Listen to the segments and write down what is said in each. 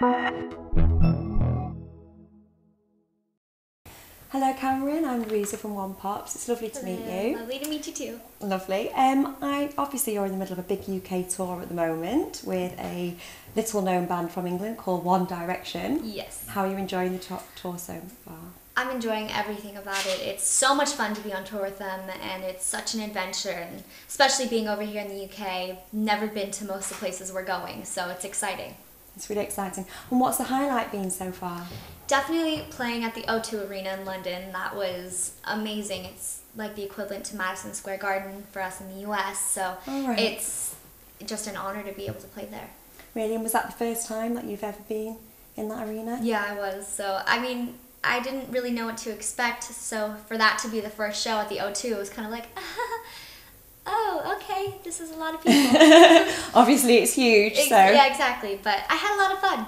Hello, Camryn. I'm Louisa from OnePopz. It's lovely to meet you. Lovely to meet you too. Lovely. Um, I obviously you're in the middle of a big UK tour at the moment with a little known band from England called One Direction. Yes. How are you enjoying the to- tour so far? I'm enjoying everything about it. It's so much fun to be on tour with them, and it's such an adventure. And especially being over here in the UK, never been to most of the places we're going, so it's exciting. It's really exciting. And what's the highlight been so far? Definitely playing at the O2 Arena in London. That was amazing. It's like the equivalent to Madison Square Garden for us in the US, so right. it's just an honor to be able to play there. Really, and was that the first time that you've ever been in that arena? Yeah, I was. So, I mean, I didn't really know what to expect. So, for that to be the first show at the O2, it was kind of like, oh, okay, this is a lot of people. Obviously, it's huge. Ex- so Yeah, exactly. But I had a lot of fun.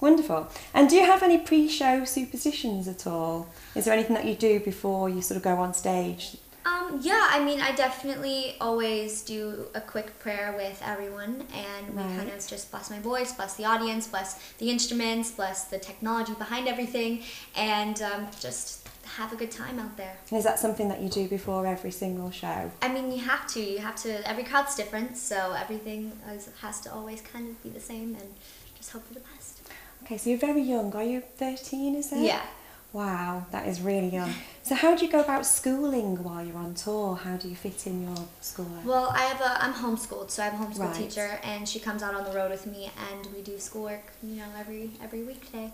wonderful. And do you have any pre-show superstitions at all? Is there anything that you do before you sort of go on stage? Um, yeah, I mean, I definitely always do a quick prayer with everyone, and we kind of just bless my voice, bless the audience, bless the instruments, bless the technology behind everything, and um, just have a good time out there. Is that something that you do before every single show? I mean, you have to. You have to. Every crowd's different, so everything is, has to always kind of be the same, and just hope for the best. Okay, so you're very young. Are you 13, is it? Yeah. Wow, that is really young. So how do you go about schooling while you're on tour? How do you fit in your schoolwork? Well, I have a. I'm homeschooled, so I have a homeschool Right. teacher, and she comes out on the road with me, and we do schoolwork. You know, every every weekday.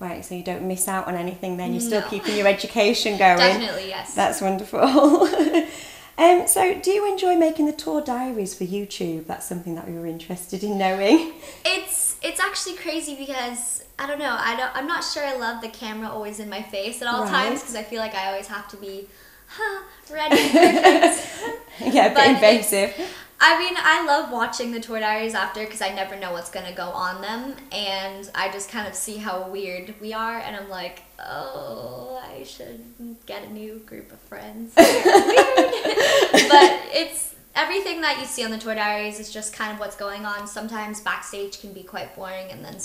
Right, so you don't miss out on anything then. You're still No. keeping your education going. Definitely, yes. That's wonderful. um, so do you enjoy making the tour diaries for YouTube? That's something that we were interested in knowing. It's it's actually crazy because I don't know. I don't. I'm not sure. I love the camera always in my face at all Right. times because I feel like I always have to be, huh, ready. yeah, a But bit it's- invasive. I mean, I love watching the tour diaries after because I never know what's gonna go on them, and I just kind of see how weird we are, and I'm like, oh, I should get a new group of friends. But it's everything that you see on the tour diaries is just kind of what's going on. Sometimes backstage can be quite boring, and then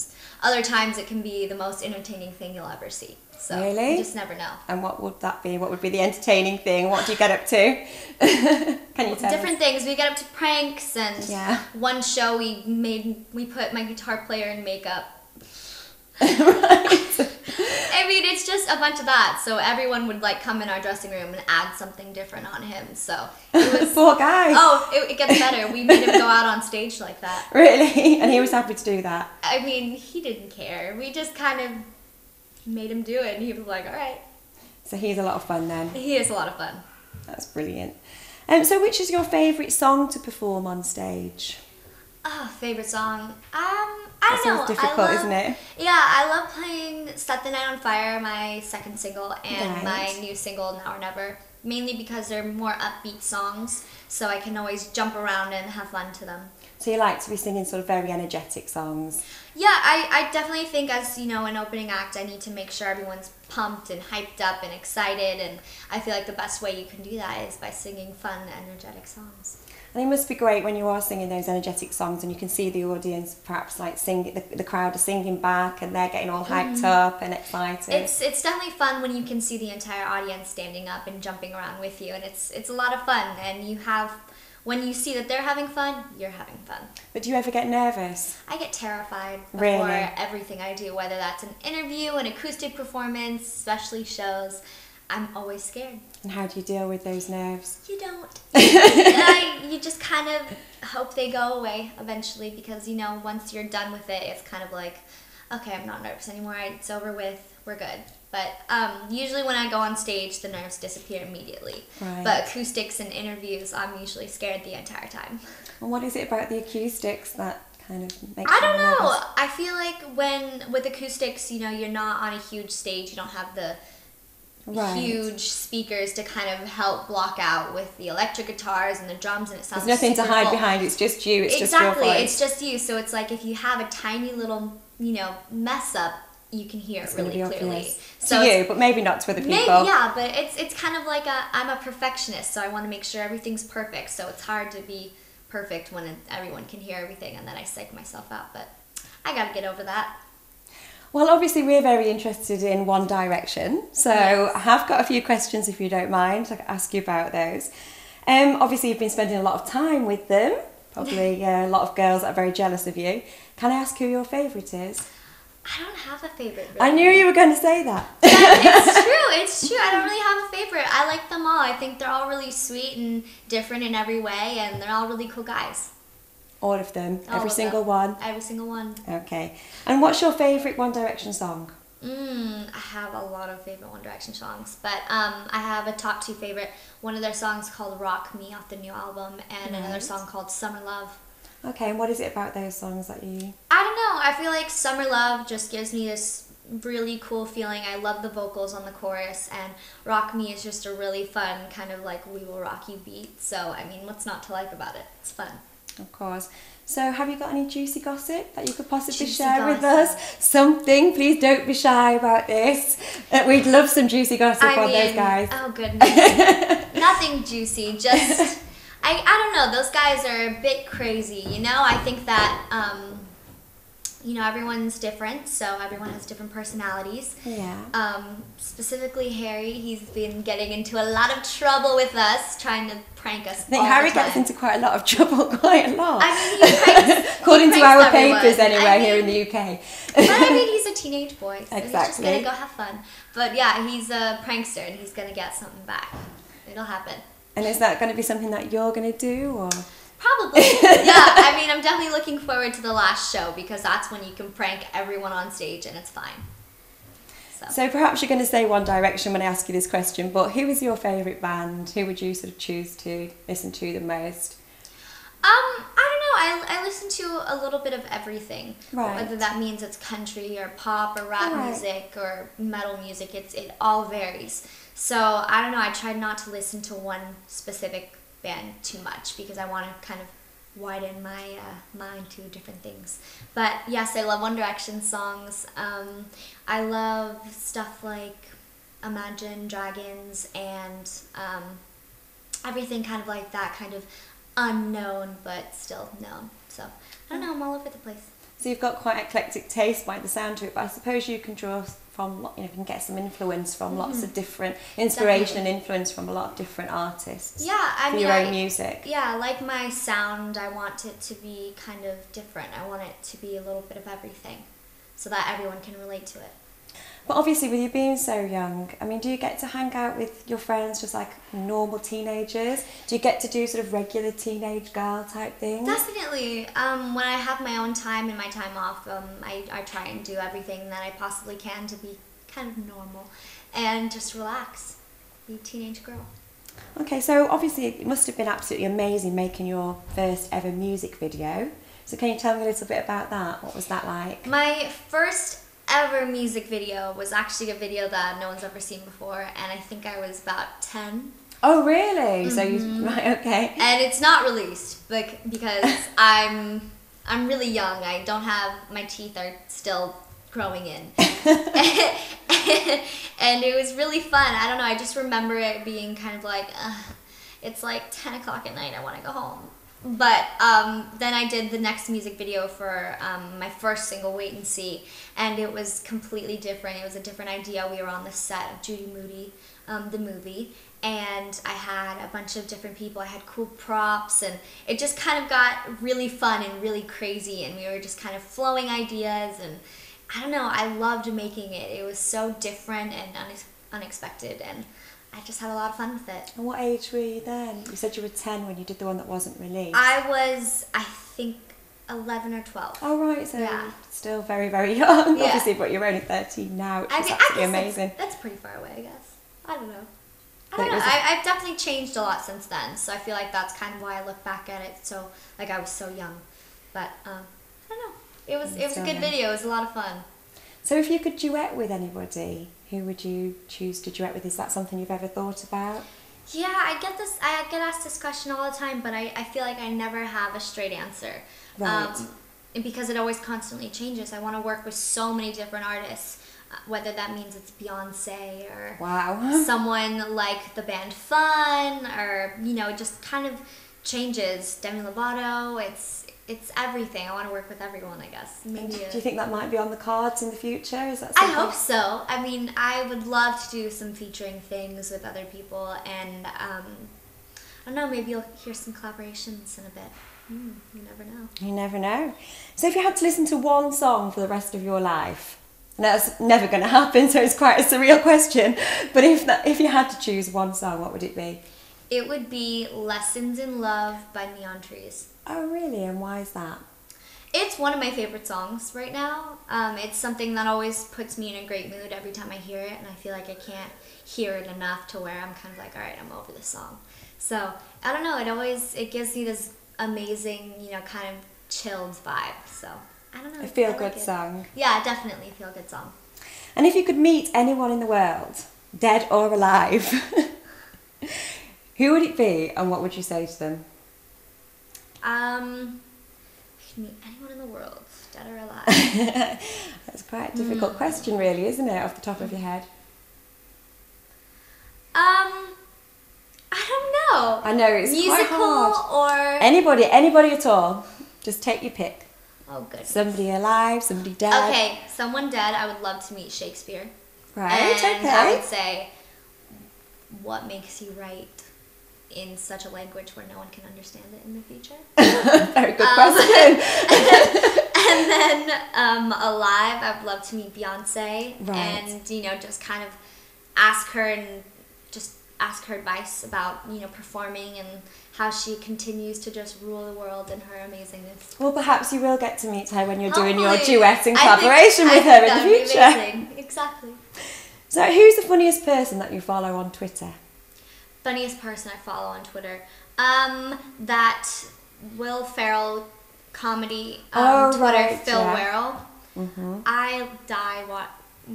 other times it can be the most entertaining thing you'll ever see. So Really? you just never know. And what would that be? What would be the entertaining thing? What do you get up to? You different things. We get up to pranks and Yeah. one show we made we put my guitar player in makeup. I mean, it's just a bunch of that. So everyone would like come in our dressing room and add something different on him. So it was. Poor guy. oh, it, it gets better. We made him go out on stage like that. Really? And he was happy to do that. I mean, he didn't care. We just kind of made him do it, and he was like, "All right." So he's a lot of fun then. He is a lot of fun. That's brilliant. Um, so which is your favourite song to perform on stage? Oh, favorite song. Um, I That don't know. difficult, love, isn't it? Yeah, I love playing "Set the Night on Fire," my second single, and my new single "Now or Never." Mainly because they're more upbeat songs, so I can always jump around and have fun to them. So you like to be singing sort of very energetic songs. Yeah, I, I definitely think as you know an opening act, I need to make sure everyone's pumped and hyped up and excited, and I feel like the best way you can do that is by singing fun, energetic songs. And it must be great when you are singing those energetic songs and you can see the audience perhaps like sing the, the crowd are singing back and they're getting all hyped mm-hmm. up and excited. It's it's definitely fun when you can see the entire audience standing up and jumping around with you, and it's it's a lot of fun. And you have when you see that they're having fun, you're having fun. but do you ever get nervous? I get terrified before Really? everything I do, whether that's an interview, an acoustic performance, especially shows. I'm always scared. And how do you deal with those nerves? You don't. I, you just kind of hope they go away eventually because you know once you're done with it, it's kind of like, okay, I'm not nervous anymore. It's over with. We're good. But um, usually when I go on stage, the nerves disappear immediately. Right. But acoustics and interviews, I'm usually scared the entire time. And what is it about the acoustics that kind of makes I don't know. nervous? I feel like when with acoustics, you know, you're not on a huge stage. You don't have the Right. huge speakers to kind of help block out with the electric guitars and the drums, and it sounds There's nothing to hide full. behind, it's just you, it's exactly, just your voice. it's just you. So it's like if you have a tiny little, you know, mess up, you can hear It's it really clearly. So to you, but maybe not to other people. Maybe, yeah, but it's it's kind of like a I'm a perfectionist, so I want to make sure everything's perfect. So it's hard to be perfect when it, everyone can hear everything, and then I psych myself out. But I gotta get over that. Well, obviously, we're very interested in One Direction, so Yes. I have got a few questions if you don't mind. I can ask you about those. Um, obviously, you've been spending a lot of time with them. Probably uh, a lot of girls are very jealous of you. Can I ask who your favourite is? I don't have a favorite. I knew you were going to say that. it's true. It's true. I don't really have a favorite. I like them all. I think they're all really sweet and different in every way, and they're all really cool guys. All of them, All every of single them. one. Every single one. Okay. And what's your favourite One Direction song? Mm, I have a lot of favorite One Direction songs, but um, I have a top two favorite. One of their songs called "Rock Me" off the new album, and another song called "Summer Love." Okay, and what is it about those songs that you. I don't know. I feel like Summer Love just gives me this really cool feeling. I love the vocals on the chorus, and Rock Me is just a really fun kind of like We Will Rock You beat. So, I mean, what's not to like about it? It's fun. Of course. So, have you got any juicy gossip that you could possibly Juicy share with us? Something. Please don't be shy about this. Uh, we'd love some juicy gossip on those guys. oh goodness, nothing juicy. Just I, I don't know. Those guys are a bit crazy. You know, I think that um, you know everyone's different, so everyone has different personalities. yeah. Um, specifically, Harry, he's been getting into a lot of trouble with us, trying to prank us. I think Harry gets into quite a lot of trouble quite a lot. I mean, he pranks, According to our everyone. papers, anyway, I here in the UK. but I mean, he's a teenage boy, so he's just Exactly. gonna go have fun. But yeah, he's a prankster, and he's gonna get something back. It'll happen. And is that going to be something that you're going to do, or Probably. yeah, I mean, I'm definitely looking forward to the last show because that's when you can prank everyone on stage and it's fine. So, so? Perhaps you're going to say One Direction when I ask you this question. But who is your favourite band? Who would you sort of choose to listen to the most? um, I. I, listen to a little bit of everything. Right. Whether that means it's country or pop or rap Right. music or metal music, it's it all varies. So I don't know. I try not to listen to one specific band too much because I want to kind of widen my uh, mind to different things. But yes, I love One Direction songs. Um, I love stuff like Imagine Dragons and um, everything kind of like that, kind of unknown but still known. So I don't know. I'm all over the place. So you've got quite eclectic taste by the sound to it, but I suppose you can draw from, you know, you can get some influence from lots of mm-hmm. different inspiration and influence from a lot of different artists Yeah, I mean, your own I- music. Yeah, like my sound, I want it to be kind of different. I want it to be a little bit of everything so that everyone can relate to it. But obviously, with you being so young, I mean, do you get to hang out with your friends just like normal teenagers? Do you get to do sort of regular teenage girl type things? Definitely. Um, when I have my own time and my time off, um, I, I try and do everything that I possibly can to be kind of normal and just relax. Be a teenage girl. Okay, so obviously, it must have been absolutely amazing making your first ever music video. So, can you tell me a little bit about that? What was that like? My first ever music video was actually a video that no one's ever seen before, and I think I was about 10. Oh, really? So Mm-hmm. you right? Okay. and it's not released bec- because I'm I'm really young. I don't have my teeth are still growing in, and it was really fun. I don't know. I just remember it being kind of like, Ugh, it's like ten o'clock at night. I want to go home. But um, then I did the next music video for um, my first single, Wait and See, and it was completely different. It was a different idea. We were on the set of Judy Moody, um, the movie, and I had a bunch of different people. I had cool props, and it just kind of got really fun and really crazy, and we were just kind of flowing ideas, and I don't know, I loved making it. It was so different and unex- unexpected, and I just had a lot of fun with it. And what age were you then? You said you were 10 when you did the one that wasn't released. I was, I think, 11 or 12. Oh, right, so Yeah. still very, very young, Yeah. obviously, but you're only 13 now, which I is mean, absolutely amazing. That's, that's pretty far away, I guess. I don't know. I don't know. I, I've definitely changed a lot since then, so I feel like that's kind of why I look back at it so like I was so young. But um, I don't know. It was it was a good video. It was a lot of fun. So if you could duet with anybody, who would you choose to duet with? Is that something you've ever thought about? Yeah, I get this. I get asked this question all the time, but I, I feel like I never have a straight answer. Right. Um, because it always constantly changes. I want to work with so many different artists, uh, whether that means it's Beyonce or Wow. someone like the band Fun, or you know, it just kind of changes. Demi Lovato. It's it's everything. I want to work with everyone. I guess maybe. Do you think that might be on the cards in the future? Is that I hope so. I mean, I would love to do some featuring things with other people, and um, I don't know. Maybe you'll hear some collaborations in a bit. Hmm, you never know. You never know. So, if you had to listen to one song for the rest of your life, and that's never going to happen, so it's quite a surreal question. But if that, if you had to choose one song, what would it be? It would be "Lessons in Love" by Neon Trees. Oh, really? And why is that? It's one of my favorite songs right now. Um, it's something that always puts me in a great mood every time I hear it, and I feel like I can't hear it enough to where I'm kind of like, all right, I'm over this song. So I don't know. It always it gives me this amazing, you know, kind of chilled vibe. So I don't know. A feel I like good it. song. Yeah, definitely feel good song. And if you could meet anyone in the world, dead or alive, who would it be and what would you say to them? Um, I can meet anyone in the world, dead or alive. That's quite a difficult Hmm. question, really, isn't it, off the top of your head? um, I don't know. I know it's Musical or Anybody, anybody at all. Just take your pick. oh, good. Somebody alive, somebody dead. Okay, someone dead. I would love to meet Shakespeare. Right, and I would say, what makes you write in such a language where no one can understand it in the future? Very good Um, question. and then um, alive, I would love to meet Beyonce Right. and you know just kind of ask her and just ask her advice about you know performing and how she continues to just rule the world in her amazingness. well, perhaps you will get to meet her when you're doing your duet in think- collaboration I with think her in the future. amazing. Exactly. So, who's the funniest person that you follow on Twitter? Funniest person I follow on Twitter. Um, that Will Ferrell comedy um, Oh, Twitter, right, Phil yeah. Werrell. Mm-hmm. I die wa-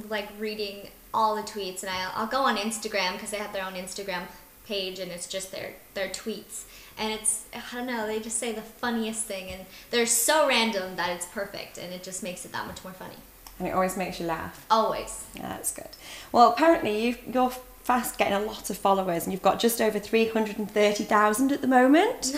like reading all the tweets, and I, I'll go on Instagram because they have their own Instagram page, and it's just their their tweets, and it's I don't know, they just say the funniest thing, and they're so random that it's perfect, and it just makes it that much more funny. And it always makes you laugh. Always. Yeah, that's good. Well, apparently you've, you're fast getting a lot of followers, and you've got just over three hundred and thirty thousand at the moment.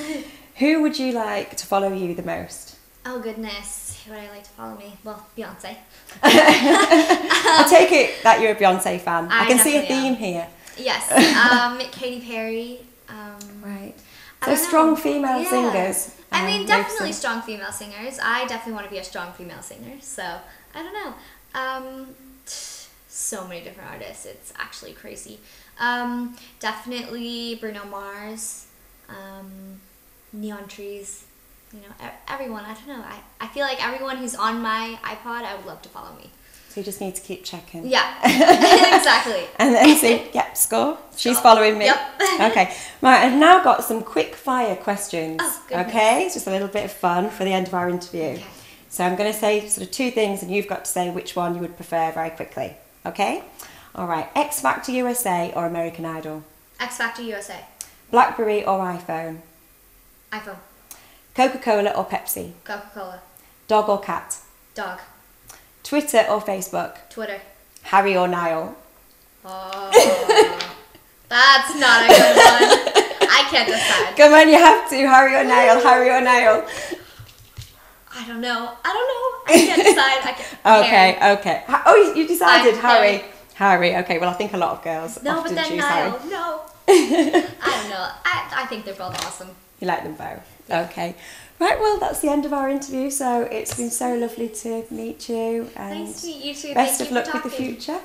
Who would you like to follow you the most? Oh goodness, who would I like to follow me? Well, Beyonce. I take it that you're a Beyonce fan. I, I can see a theme am. here. Yes. Um, Katy Perry. Um, Right. So don't know. strong female Yeah. singers. I um, mean, most definitely strong female singers. I definitely want to be a strong female singer. So I don't know. Um, so many different artists. It's actually crazy. Um, definitely Bruno Mars. Um, Neon Trees. You know, everyone. I don't know. I, I feel like everyone who's on my iPod, I would love to follow me. So you just need to keep checking. Yeah, exactly. And then see, yep, score. She's following me. Yep. okay. Right, I've now got some quick fire questions. Oh, okay, it's just a little bit of fun for the end of our interview. Okay. So I'm going to say sort of two things, and you've got to say which one you would prefer very quickly. Okay. All right. X Factor USA or American Idol? X Factor USA. BlackBerry or iPhone? iPhone. Coca Cola or Pepsi? Coca Cola. Dog or cat? Dog. Twitter or Facebook? Twitter. Harry or Niall? Oh, that's not a good one. I can't decide. Come on, you have to. Harry or Niall? Harry or Niall? I don't know. I don't know. I can't decide. I can't. Okay, Harry. okay. Oh, you- decided I'm Harry. Harry. Harry. Okay. Well, I think a lot of girls No, but often then choose Niall. Harry. No. I don't know. I, I think they're both awesome. You like them both. Okay. Right. Well, that's the end of our interview. So it's been so lovely to meet you, and Nice to meet you too. best Thank of luck with the future.